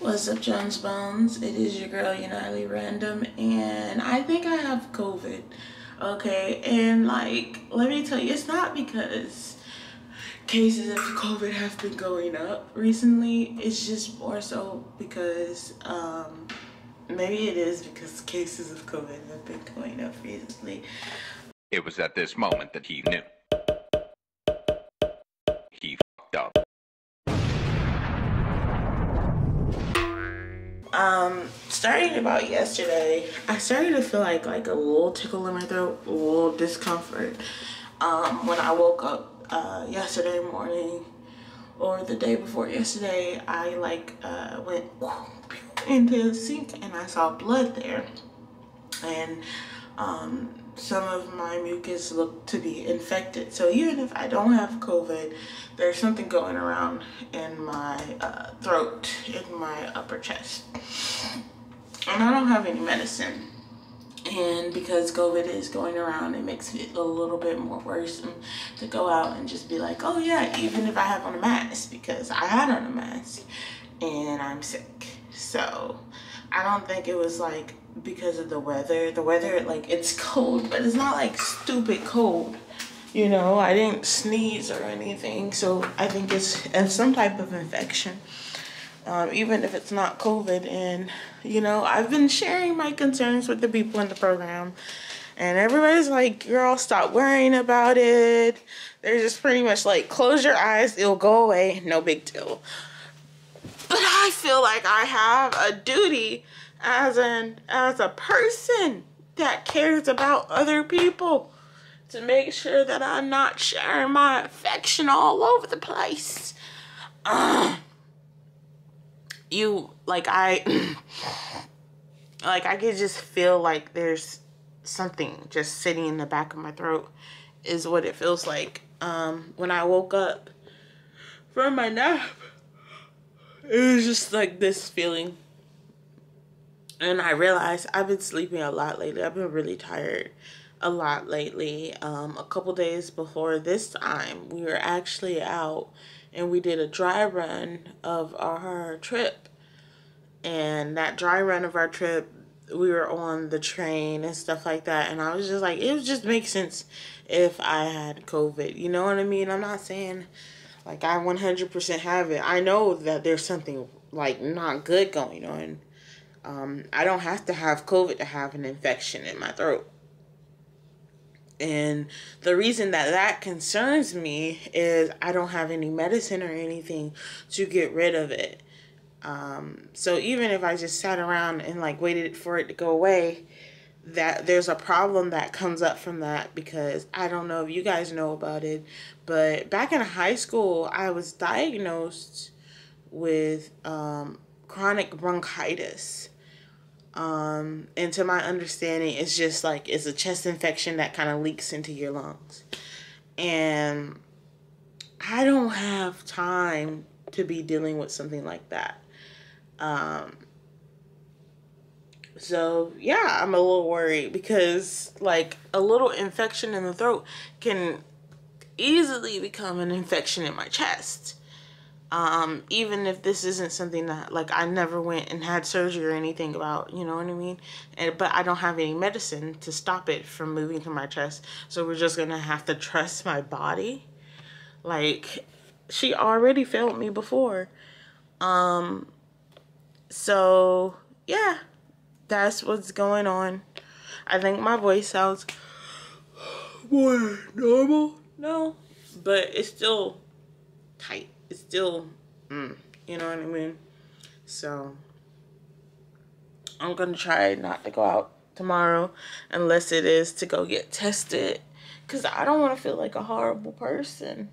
What's up, Jones Bones? It is your girl, Unitedly Random, and I think I have COVID. Okay, and like, let me tell you, it's not because cases of COVID have been going up recently. It's just more so because, um, maybe it is because cases of COVID have been going up recently. It was at this moment that he knew. Um, starting about yesterday, I started to feel like like a little tickle in my throat, a little discomfort. Um, when I woke up uh, yesterday morning or the day before yesterday, I like uh, went into the sink and I saw blood there, and um, some of my mucus look to be infected. So even if I don't have COVID, there's something going around in my uh, throat, in my upper chest. And I don't have any medicine. And because COVID is going around, it makes it a little bit more worse to go out and just be like, oh yeah, even if I have on a mask, because I had on a mask and I'm sick. So I don't think it was like because of the weather. The weather, like, it's cold, but it's not like stupid cold. You know, I didn't sneeze or anything, so I think it's, it's some type of infection. Um, even if it's not COVID. And, you know, I've been sharing my concerns with the people in the program. And everybody's like, girl, stop worrying about it. They're just pretty much like, close your eyes, it'll go away, no big deal. I feel like I have a duty as an as a person that cares about other people to make sure that I'm not sharing my affection all over the place. Uh, you like I like I could just feel like there's something just sitting in the back of my throat is what it feels like. Um when I woke up from my nap it was just like this feeling and I realized I've been sleeping a lot lately. I've been really tired a lot lately. Um, a couple days before this time, we were actually out and we did a dry run of our trip. And that dry run of our trip, we were on the train and stuff like that. And I was just like, it would just make sense if I had COVID. You know what I mean? I'm not saying like I 100% have it. I know that there's something like not good going on um, I don't have to have COVID to have an infection in my throat. And the reason that that concerns me is I don't have any medicine or anything to get rid of it. Um, so even if I just sat around and like waited for it to go away, that there's a problem that comes up from that because I don't know if you guys know about it, but back in high school, I was diagnosed with um, chronic bronchitis. Um, and to my understanding, it's just like it's a chest infection that kind of leaks into your lungs. And I don't have time to be dealing with something like that. Um, so yeah, I'm a little worried because like a little infection in the throat can easily become an infection in my chest um, even if this isn't something that like I never went and had surgery or anything about, you know what I mean? And but I don't have any medicine to stop it from moving to my chest. So we're just gonna have to trust my body. Like she already failed me before. Um so yeah, that's what's going on. I think my voice sounds more normal. No, but it's still tight it's still, mm, you know what I mean? So I'm going to try not to go out tomorrow unless it is to go get tested because I don't want to feel like a horrible person.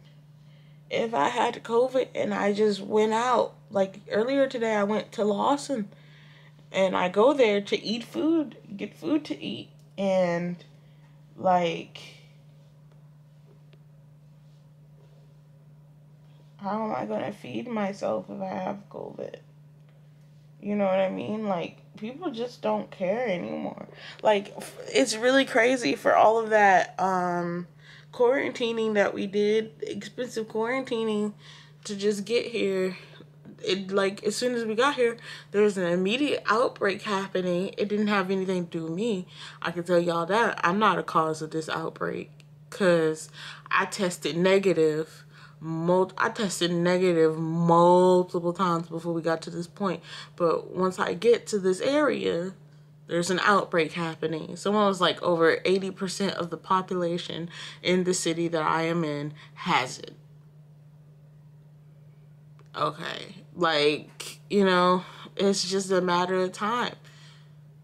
If I had COVID and I just went out, like earlier today, I went to Lawson and I go there to eat food, get food to eat, and like how am I to feed myself if I have COVID? You know what I mean? Like, people just don't care anymore. Like, it's really crazy for all of that um, quarantining that we did, expensive quarantining to just get here it like as soon as we got here, there was an immediate outbreak happening. It didn't have anything to do with me. I can tell y'all that I'm not a cause of this outbreak because I tested negative. Mul- I tested negative multiple times before we got to this point. But once I get to this area, there's an outbreak happening. Someone was like over 80% of the population in the city that I am in has it. Okay. Like, you know, it's just a matter of time.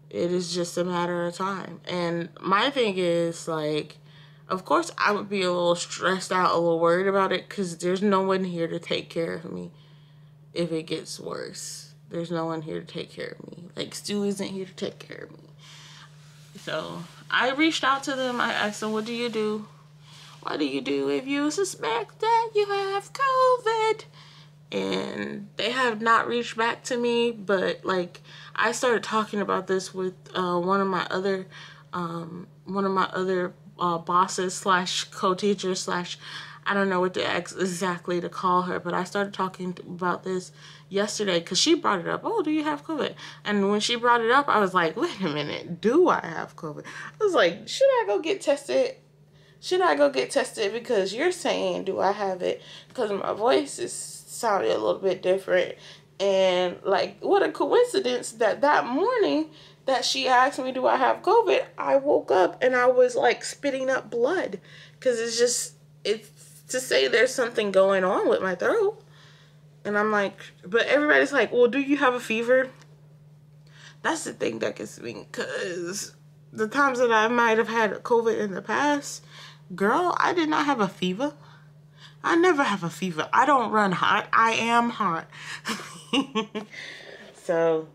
It is just a matter of time. And my thing is, like, of course, I would be a little stressed out, a little worried about it because there's no one here to take care of me if it gets worse. There's no one here to take care of me. Like, Stu isn't here to take care of me. So I reached out to them. I asked them, What do you do? What do you do if you suspect that you have COVID? And they have not reached back to me but like i started talking about this with uh, one of my other um, one of my other uh, bosses slash co-teachers slash i don't know what to ex- exactly to call her but i started talking about this yesterday because she brought it up oh do you have covid? And when she brought it up i was like wait a minute do i have covid? I was like should i go get tested? Should i go get tested? Because you're saying do i have it? Because my voice is sounded a little bit different. And like, what a coincidence that that morning that she asked me, Do I have COVID? I woke up and I was like spitting up blood because it's just, it's to say there's something going on with my throat. And I'm like, but everybody's like, Well, do you have a fever? That's the thing that gets me because the times that I might have had COVID in the past, girl, I did not have a fever. I never have a fever. I don't run hot. I am hot. so,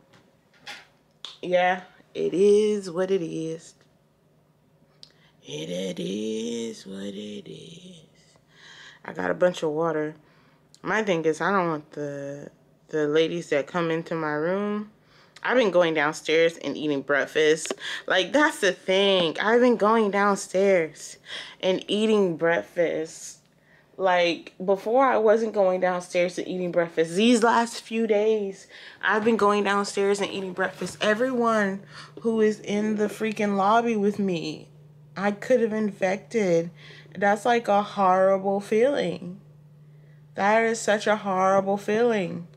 yeah, it is what it is. It, it is what it is. I got a bunch of water. My thing is I don't want the the ladies that come into my room. I've been going downstairs and eating breakfast. Like that's the thing. I've been going downstairs and eating breakfast like before I wasn't going downstairs and eating breakfast. These last few days, I've been going downstairs and eating breakfast. Everyone who is in the freaking lobby with me, I could have infected. That's like a horrible feeling. That is such a horrible feeling.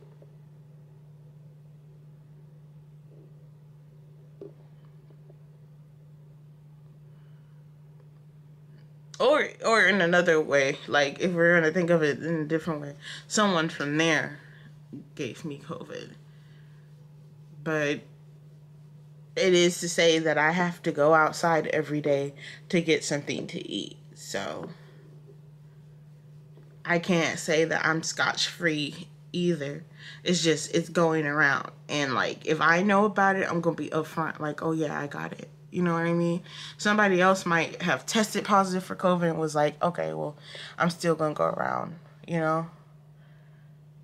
Or or in another way like if we're gonna think of it in a different way someone from there gave me covid. But it is to say that i have to go outside every day to get something to eat so i can't say that i'm scotch free either. It's just it's going around and like if i know about it i'm gonna be upfront like oh yeah i got it you know what I mean? Somebody else might have tested positive for COVID and was like, okay, well, I'm still going to go around, you know?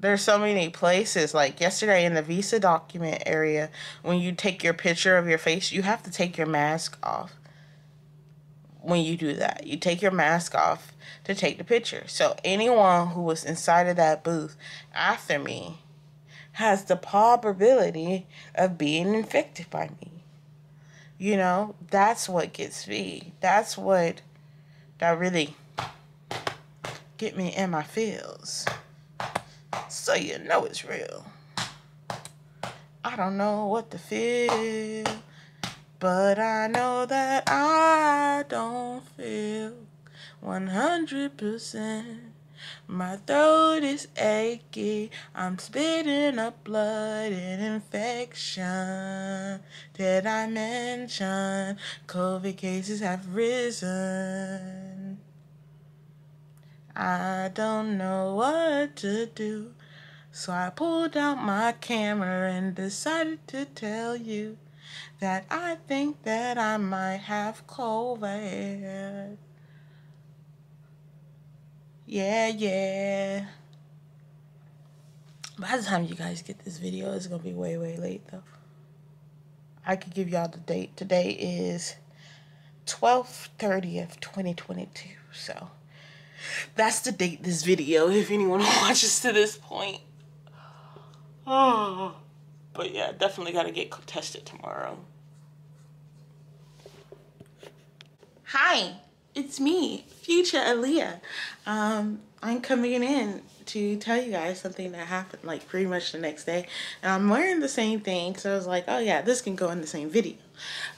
There's so many places, like yesterday in the visa document area, when you take your picture of your face, you have to take your mask off when you do that. You take your mask off to take the picture. So anyone who was inside of that booth after me has the probability of being infected by me. You know, that's what gets me. That's what that really get me in my feels. So you know it's real. I don't know what to feel, but I know that I don't feel 100%. My throat is achy. I'm spitting up blood and infection. Did I mention COVID cases have risen? I don't know what to do. So I pulled out my camera and decided to tell you that I think that I might have COVID. Yeah, yeah. By the time you guys get this video, it's gonna be way, way late though. I could give y'all the date. Today is 12th 30th 2022. So that's the date this video if anyone watches to this point. Oh, but yeah, definitely got to get tested tomorrow. Hi, it's me, future Alia. Um, I'm coming in to tell you guys something that happened like pretty much the next day. And I'm wearing the same thing, so I was like, oh yeah, this can go in the same video.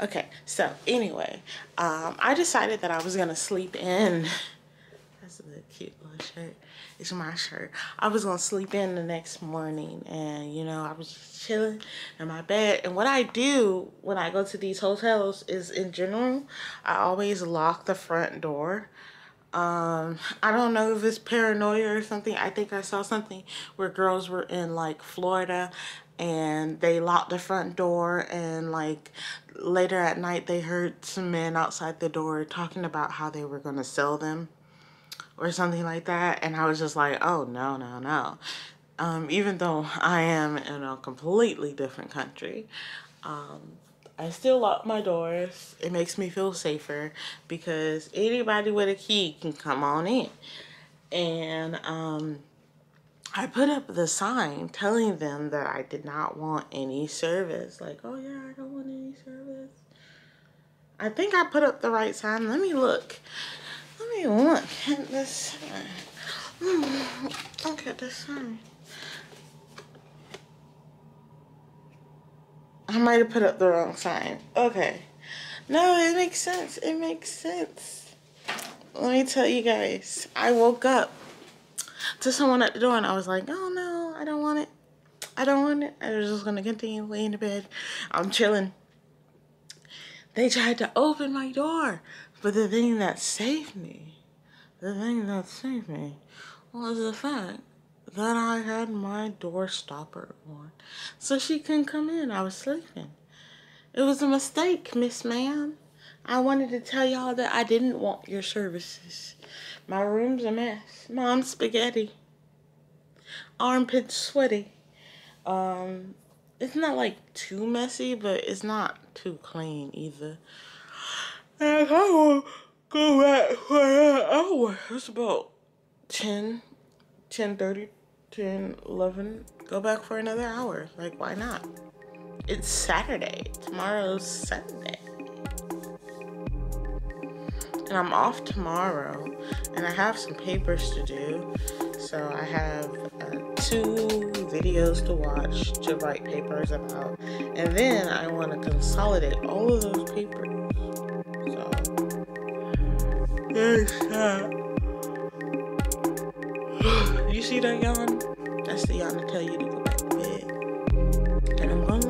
Okay, so anyway, um, I decided that I was gonna sleep in. That's a cute little shirt. It's my shirt. I was gonna sleep in the next morning and you know, I was chilling in my bed. And what I do when I go to these hotels is in general, I always lock the front door. Um, I don't know if it's paranoia or something. I think I saw something where girls were in like Florida and they locked the front door and like later at night they heard some men outside the door talking about how they were going to sell them or something like that. And I was just like, oh, no, no, no. Um, even though I am in a completely different country, um, I still lock my doors. It makes me feel safer because anybody with a key can come on in. And um, I put up the sign telling them that I did not want any service. Like, oh yeah, I don't want any service. I think I put up the right sign. Let me look. Me look at this sign. Mm, look at this sign. I might have put up the wrong sign. Okay. No, it makes sense. It makes sense. Let me tell you guys. I woke up to someone at the door and I was like, oh no, I don't want it. I don't want it. I was just going to continue laying in bed. I'm chilling. They tried to open my door. But the thing that saved me, the thing that saved me was the fact that I had my door stopper on. So she couldn't come in. I was sleeping. It was a mistake, Miss Ma'am. I wanted to tell y'all that I didn't want your services. My room's a mess. Mom's spaghetti. Armpits sweaty. Um, it's not like too messy, but it's not too clean either. And I will go back for an hour. It's about 10, 10 30, 10, 11. Go back for another hour. Like, why not? It's Saturday. Tomorrow's Sunday. And I'm off tomorrow. And I have some papers to do. So I have uh, two videos to watch to write papers about. And then I want to consolidate all of those papers. So, there's that. You see that yawn? That's the yawn to tell you to go back to bed. And I'm going